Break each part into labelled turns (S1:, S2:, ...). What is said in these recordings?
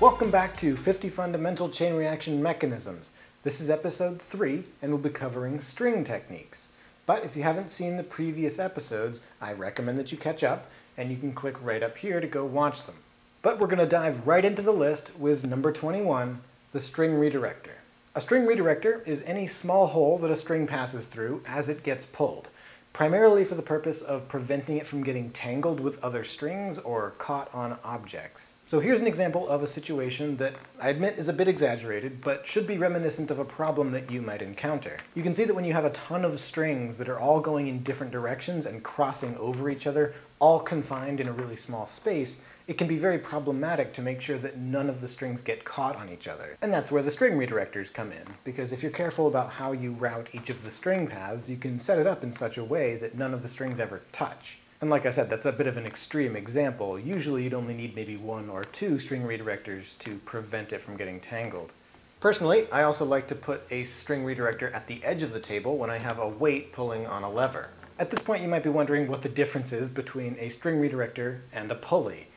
S1: Welcome back to 50 Fundamental Chain Reaction Mechanisms. This is episode 3, and we'll be covering string techniques. But if you haven't seen the previous episodes, I recommend that you catch up, and you can click right up here to go watch them. But we're going to dive right into the list with number 21, the string redirector. A string redirector is any small hole that a string passes through as it gets pulled primarily for the purpose of preventing it from getting tangled with other strings or caught on objects. So here's an example of a situation that I admit is a bit exaggerated, but should be reminiscent of a problem that you might encounter. You can see that when you have a ton of strings that are all going in different directions and crossing over each other, all confined in a really small space, it can be very problematic to make sure that none of the strings get caught on each other. And that's where the string redirectors come in, because if you're careful about how you route each of the string paths, you can set it up in such a way that none of the strings ever touch. And like I said, that's a bit of an extreme example. Usually you'd only need maybe one or two string redirectors to prevent it from getting tangled. Personally, I also like to put a string redirector at the edge of the table when I have a weight pulling on a lever. At this point you might be wondering what the difference is between a string redirector and a pulley.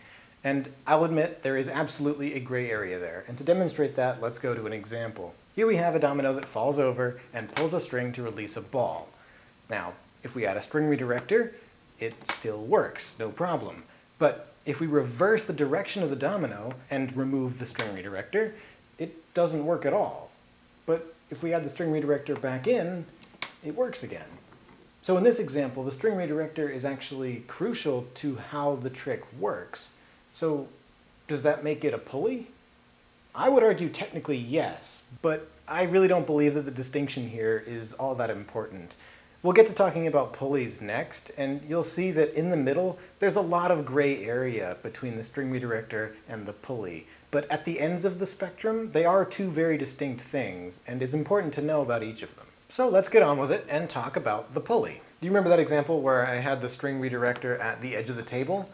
S1: And I'll admit there is absolutely a gray area there. And to demonstrate that, let's go to an example. Here we have a domino that falls over and pulls a string to release a ball. Now, if we add a string redirector, it still works, no problem. But if we reverse the direction of the domino and remove the string redirector, it doesn't work at all. But if we add the string redirector back in, it works again. So in this example, the string redirector is actually crucial to how the trick works. So does that make it a pulley? I would argue technically yes, but I really don't believe that the distinction here is all that important. We'll get to talking about pulleys next, and you'll see that in the middle, there's a lot of gray area between the string redirector and the pulley. But at the ends of the spectrum, they are two very distinct things, and it's important to know about each of them. So let's get on with it and talk about the pulley. Do you remember that example where I had the string redirector at the edge of the table?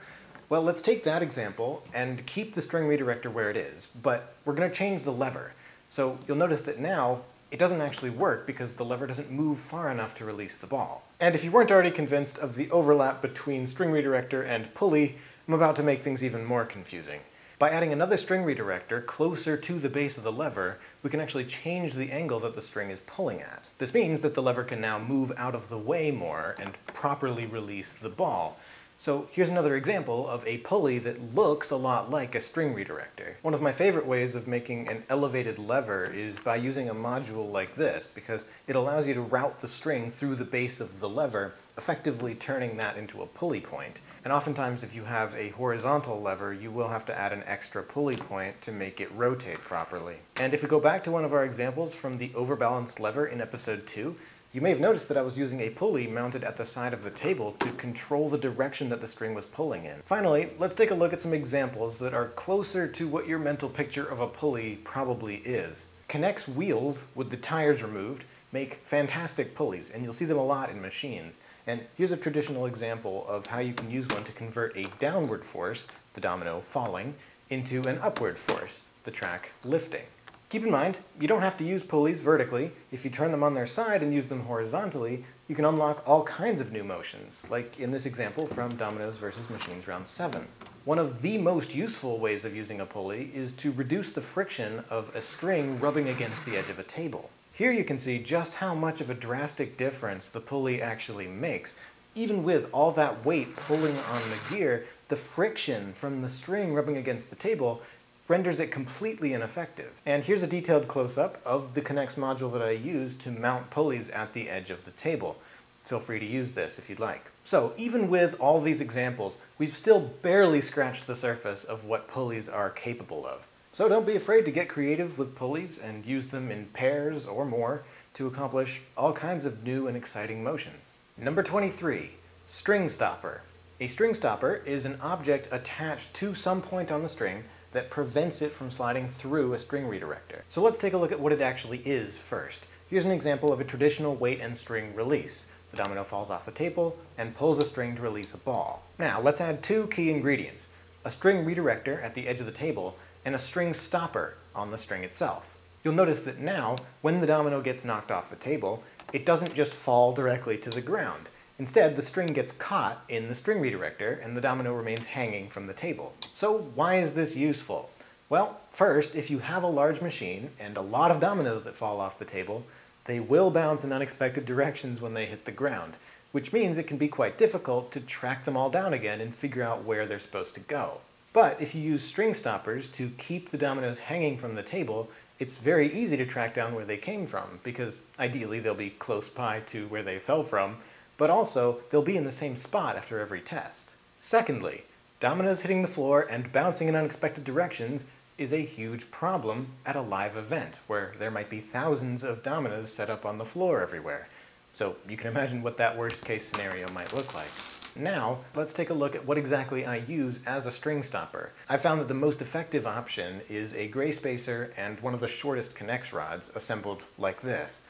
S1: Well, let's take that example and keep the string redirector where it is, but we're going to change the lever. So you'll notice that now it doesn't actually work because the lever doesn't move far enough to release the ball. And if you weren't already convinced of the overlap between string redirector and pulley, I'm about to make things even more confusing. By adding another string redirector closer to the base of the lever, we can actually change the angle that the string is pulling at. This means that the lever can now move out of the way more and properly release the ball, so here's another example of a pulley that looks a lot like a string redirector. One of my favorite ways of making an elevated lever is by using a module like this because it allows you to route the string through the base of the lever, effectively turning that into a pulley point. And oftentimes if you have a horizontal lever, you will have to add an extra pulley point to make it rotate properly. And if we go back to one of our examples from the overbalanced lever in episode 2, you may have noticed that I was using a pulley mounted at the side of the table to control the direction that the string was pulling in. Finally, let's take a look at some examples that are closer to what your mental picture of a pulley probably is. K'NEX wheels, with the tires removed, make fantastic pulleys, and you'll see them a lot in machines. And here's a traditional example of how you can use one to convert a downward force, the domino falling, into an upward force, the track lifting. Keep in mind, you don't have to use pulleys vertically. If you turn them on their side and use them horizontally, you can unlock all kinds of new motions, like in this example from Dominoes versus Machines Round 7. One of the most useful ways of using a pulley is to reduce the friction of a string rubbing against the edge of a table. Here you can see just how much of a drastic difference the pulley actually makes. Even with all that weight pulling on the gear, the friction from the string rubbing against the table renders it completely ineffective. And here's a detailed close-up of the K'NEX module that I used to mount pulleys at the edge of the table. Feel free to use this if you'd like. So even with all these examples, we've still barely scratched the surface of what pulleys are capable of. So don't be afraid to get creative with pulleys and use them in pairs or more to accomplish all kinds of new and exciting motions. Number 23, string stopper. A string stopper is an object attached to some point on the string that prevents it from sliding through a string redirector. So let's take a look at what it actually is first. Here's an example of a traditional weight and string release. The domino falls off the table and pulls a string to release a ball. Now let's add two key ingredients, a string redirector at the edge of the table and a string stopper on the string itself. You'll notice that now, when the domino gets knocked off the table, it doesn't just fall directly to the ground. Instead, the string gets caught in the string redirector and the domino remains hanging from the table. So why is this useful? Well, first, if you have a large machine and a lot of dominoes that fall off the table, they will bounce in unexpected directions when they hit the ground, which means it can be quite difficult to track them all down again and figure out where they're supposed to go. But if you use string stoppers to keep the dominoes hanging from the table, it's very easy to track down where they came from, because ideally they'll be close by to where they fell from, but also they'll be in the same spot after every test. Secondly, dominoes hitting the floor and bouncing in unexpected directions is a huge problem at a live event where there might be thousands of dominoes set up on the floor everywhere. So you can imagine what that worst case scenario might look like. Now, let's take a look at what exactly I use as a string stopper. I found that the most effective option is a gray spacer and one of the shortest K'NEX rods assembled like this.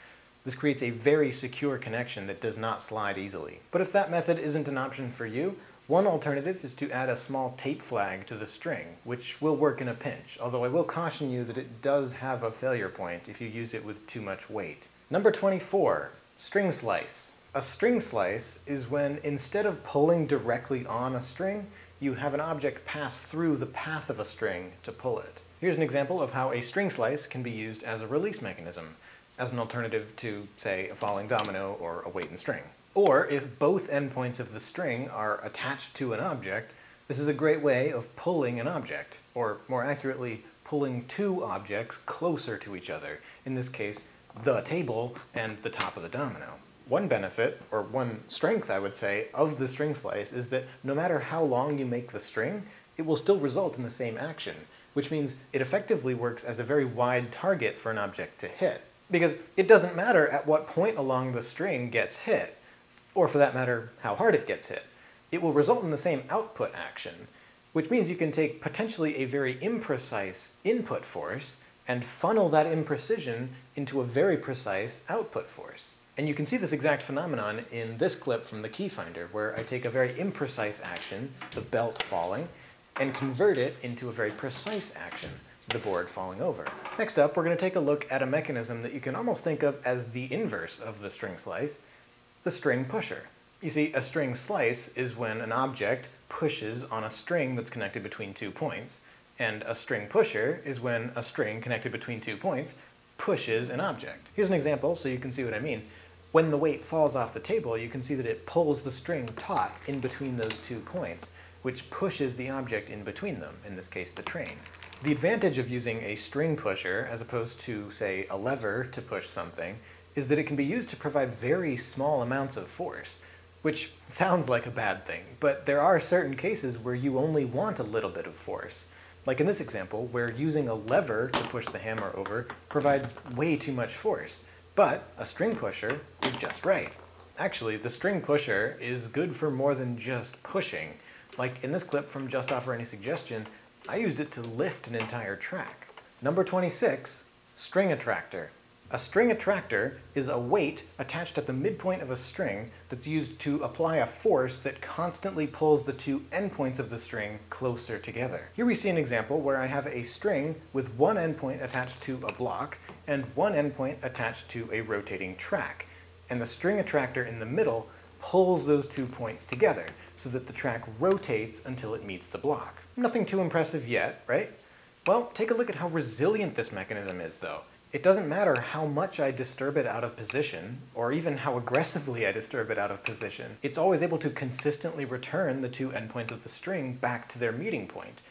S1: This creates a very secure connection that does not slide easily. But if that method isn't an option for you, one alternative is to add a small tape flag to the string, which will work in a pinch, although I will caution you that it does have a failure point if you use it with too much weight. Number 24, string slice. A string slice is when instead of pulling directly on a string, you have an object pass through the path of a string to pull it. Here's an example of how a string slice can be used as a release mechanism, as an alternative to, say, a falling domino or a weight and string. Or if both endpoints of the string are attached to an object, this is a great way of pulling an object, or more accurately, pulling two objects closer to each other, in this case, the table and the top of the domino. One benefit, or one strength I would say, of the string slice is that no matter how long you make the string, it will still result in the same action, which means it effectively works as a very wide target for an object to hit. Because it doesn't matter at what point along the string gets hit or for that matter, how hard it gets hit, it will result in the same output action, which means you can take potentially a very imprecise input force and funnel that imprecision into a very precise output force. And you can see this exact phenomenon in this clip from the Keyfinder, where I take a very imprecise action, the belt falling, and convert it into a very precise action, the board falling over. Next up, we're going to take a look at a mechanism that you can almost think of as the inverse of the string slice, the string pusher. You see, a string slice is when an object pushes on a string that's connected between two points, and a string pusher is when a string connected between two points pushes an object. Here's an example so you can see what I mean. When the weight falls off the table, you can see that it pulls the string taut in between those two points, which pushes the object in between them, in this case the train. The advantage of using a string pusher as opposed to, say, a lever to push something is that it can be used to provide very small amounts of force, which sounds like a bad thing, but there are certain cases where you only want a little bit of force. Like in this example, where using a lever to push the hammer over provides way too much force, but a string pusher is just right. Actually, the string pusher is good for more than just pushing. Like in this clip from Just Offer Any Suggestion, I used it to lift an entire track. Number 26, string attractor. A string attractor is a weight attached at the midpoint of a string that's used to apply a force that constantly pulls the two endpoints of the string closer together. Here we see an example where I have a string with one endpoint attached to a block and one endpoint attached to a rotating track. And the string attractor in the middle pulls those two points together so that the track rotates until it meets the block. Nothing too impressive yet, right? Well, take a look at how resilient this mechanism is though. It doesn't matter how much I disturb it out of position, or even how aggressively I disturb it out of position, it's always able to consistently return the two endpoints of the string back to their meeting point,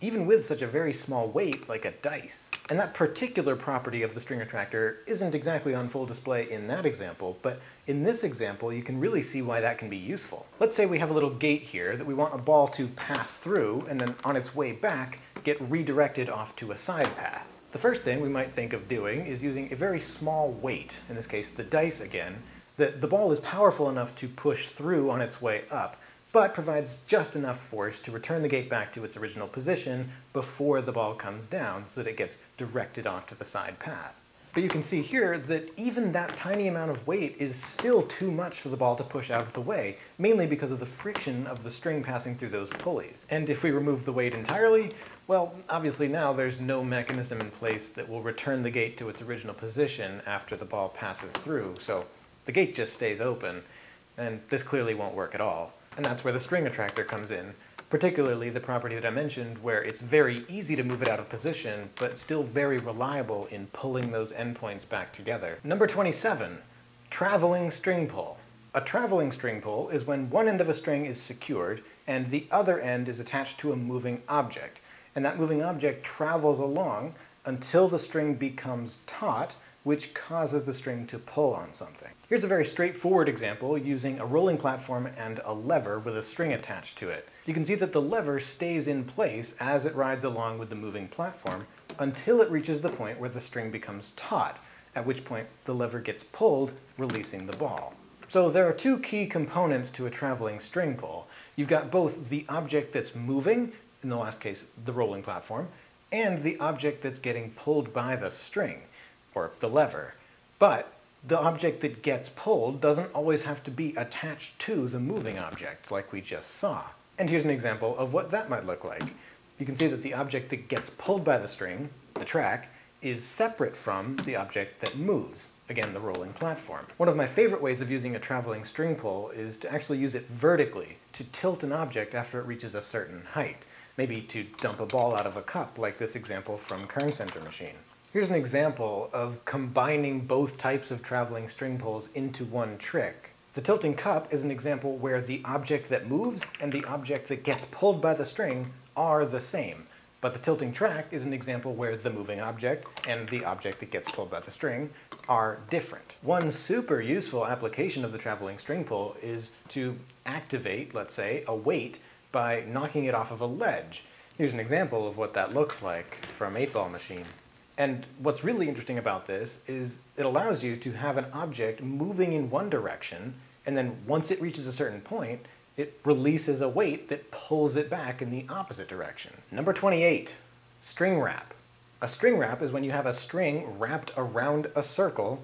S1: even with such a very small weight like a dice. And that particular property of the string attractor isn't exactly on full display in that example, but in this example you can really see why that can be useful. Let's say we have a little gate here that we want a ball to pass through and then on its way back get redirected off to a side path. The first thing we might think of doing is using a very small weight, in this case the dice again, that the ball is powerful enough to push through on its way up, but provides just enough force to return the gate back to its original position before the ball comes down so that it gets directed off to the side path. But you can see here that even that tiny amount of weight is still too much for the ball to push out of the way, mainly because of the friction of the string passing through those pulleys. And if we remove the weight entirely, well, obviously now there's no mechanism in place that will return the gate to its original position after the ball passes through, so the gate just stays open, and this clearly won't work at all. And that's where the string attractor comes in, particularly the property that I mentioned where it's very easy to move it out of position, but still very reliable in pulling those endpoints back together. Number 27, traveling string pull. A traveling string pull is when one end of a string is secured and the other end is attached to a moving object. And that moving object travels along until the string becomes taut, which causes the string to pull on something. Here's a very straightforward example using a rolling platform and a lever with a string attached to it. You can see that the lever stays in place as it rides along with the moving platform until it reaches the point where the string becomes taut, at which point the lever gets pulled, releasing the ball. So there are two key components to a traveling string pull. You've got both the object that's moving, in the last case the rolling platform, and the object that's getting pulled by the string, or the lever. But the object that gets pulled doesn't always have to be attached to the moving object like we just saw. And here's an example of what that might look like. You can see that the object that gets pulled by the string, the track, is separate from the object that moves, again the rolling platform. One of my favorite ways of using a traveling string pull is to actually use it vertically, to tilt an object after it reaches a certain height, maybe to dump a ball out of a cup like this example from Kern Center Machine. Here's an example of combining both types of traveling string pulls into one trick. The tilting cup is an example where the object that moves and the object that gets pulled by the string are the same. But the tilting track is an example where the moving object and the object that gets pulled by the string are different. One super useful application of the traveling string pull is to activate, let's say, a weight by knocking it off of a ledge. Here's an example of what that looks like from 8-ball machine. And what's really interesting about this is it allows you to have an object moving in one direction, and then once it reaches a certain point, it releases a weight that pulls it back in the opposite direction. Number 28, string wrap. A string wrap is when you have a string wrapped around a circle,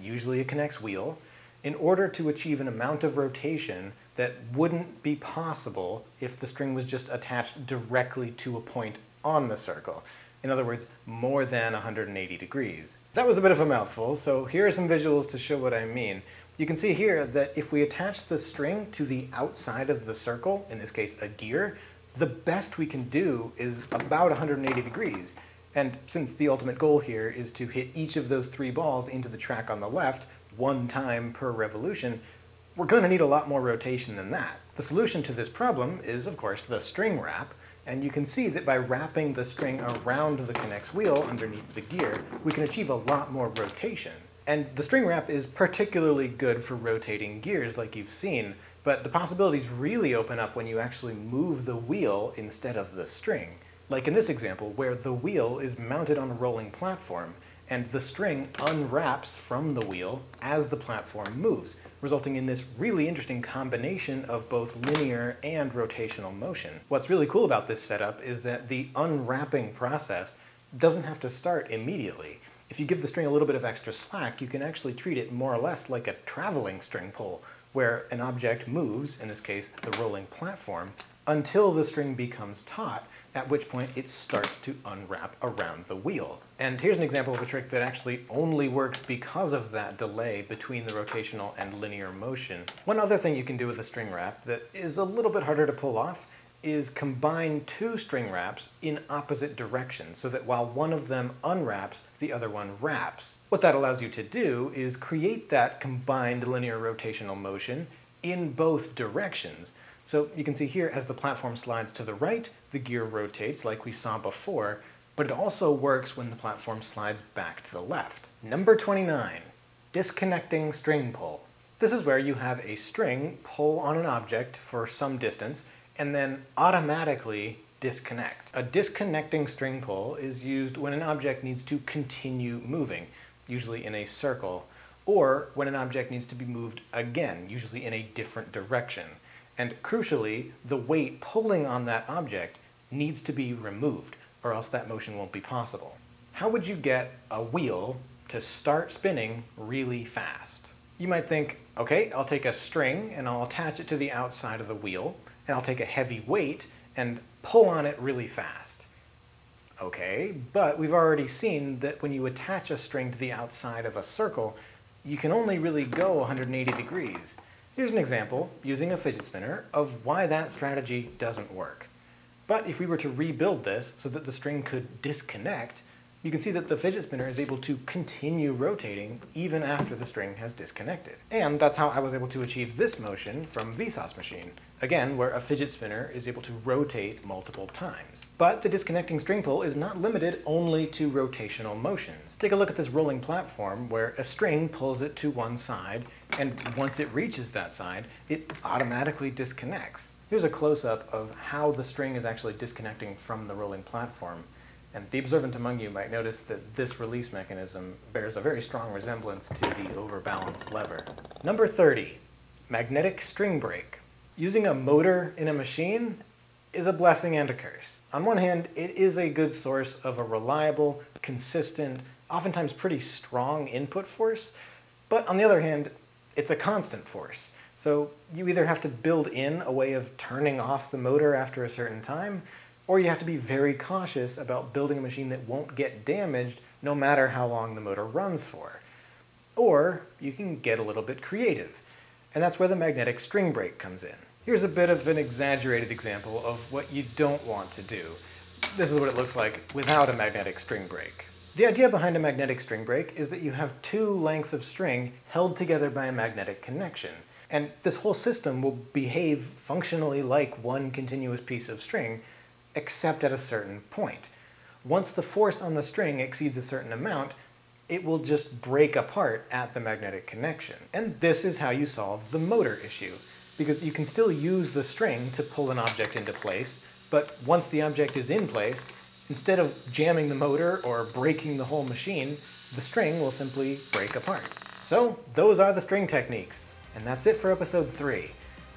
S1: usually a K'NEX wheel, in order to achieve an amount of rotation that wouldn't be possible if the string was just attached directly to a point on the circle. In other words, more than 180 degrees. That was a bit of a mouthful, so here are some visuals to show what I mean. You can see here that if we attach the string to the outside of the circle, in this case a gear, the best we can do is about 180 degrees. And since the ultimate goal here is to hit each of those three balls into the track on the left one time per revolution, we're going to need a lot more rotation than that. The solution to this problem is, of course, the string wrap, and you can see that by wrapping the string around the K'NEX wheel underneath the gear, we can achieve a lot more rotation. And the string wrap is particularly good for rotating gears like you've seen, but the possibilities really open up when you actually move the wheel instead of the string. Like in this example, where the wheel is mounted on a rolling platform, and the string unwraps from the wheel as the platform moves, resulting in this really interesting combination of both linear and rotational motion. What's really cool about this setup is that the unwrapping process doesn't have to start immediately. If you give the string a little bit of extra slack, you can actually treat it more or less like a traveling string pull, where an object moves, in this case the rolling platform, until the string becomes taut, at which point it starts to unwrap around the wheel. And here's an example of a trick that actually only works because of that delay between the rotational and linear motion. One other thing you can do with a string wrap that is a little bit harder to pull off is combine two string wraps in opposite directions so that while one of them unwraps, the other one wraps. What that allows you to do is create that combined linear rotational motion in both directions. So you can see here as the platform slides to the right, the gear rotates like we saw before, but it also works when the platform slides back to the left. Number 29, disconnecting string pull. This is where you have a string pull on an object for some distance and then automatically disconnect. A disconnecting string pull is used when an object needs to continue moving, usually in a circle, or when an object needs to be moved again, usually in a different direction. And crucially, the weight pulling on that object needs to be removed, or else that motion won't be possible. How would you get a wheel to start spinning really fast? You might think, okay, I'll take a string and I'll attach it to the outside of the wheel, and I'll take a heavy weight and pull on it really fast. Okay, but we've already seen that when you attach a string to the outside of a circle, you can only really go 180 degrees. Here's an example, using a fidget spinner, of why that strategy doesn't work. But if we were to rebuild this so that the string could disconnect, you can see that the fidget spinner is able to continue rotating even after the string has disconnected. And that's how I was able to achieve this motion from Vsauce machine, again, where a fidget spinner is able to rotate multiple times. But the disconnecting string pull is not limited only to rotational motions. Take a look at this rolling platform where a string pulls it to one side, and once it reaches that side, it automatically disconnects. Here's a close-up of how the string is actually disconnecting from the rolling platform. And the observant among you might notice that this release mechanism bears a very strong resemblance to the overbalanced lever. Number 30, magnetic string brake. Using a motor in a machine is a blessing and a curse. On one hand, it is a good source of a reliable, consistent, oftentimes pretty strong input force, but on the other hand, it's a constant force. So you either have to build in a way of turning off the motor after a certain time, or you have to be very cautious about building a machine that won't get damaged no matter how long the motor runs for. Or you can get a little bit creative, and that's where the magnetic string brake comes in. Here's a bit of an exaggerated example of what you don't want to do. This is what it looks like without a magnetic string brake. The idea behind a magnetic string brake is that you have two lengths of string held together by a magnetic connection. And this whole system will behave functionally like one continuous piece of string, except at a certain point. Once the force on the string exceeds a certain amount, it will just break apart at the magnetic connection. And this is how you solve the motor issue, because you can still use the string to pull an object into place, but once the object is in place, instead of jamming the motor or breaking the whole machine, the string will simply break apart. So those are the string techniques. And that's it for episode 3.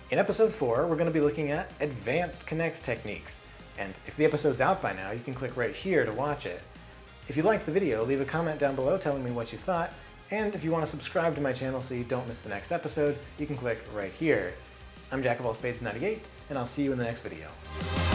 S1: In episode 4, we're going to be looking at advanced K'NEX techniques. And if the episode's out by now, you can click right here to watch it. If you liked the video, leave a comment down below telling me what you thought, and if you want to subscribe to my channel so you don't miss the next episode, you can click right here. I'm Jack of All Spades 98, and I'll see you in the next video.